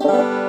Música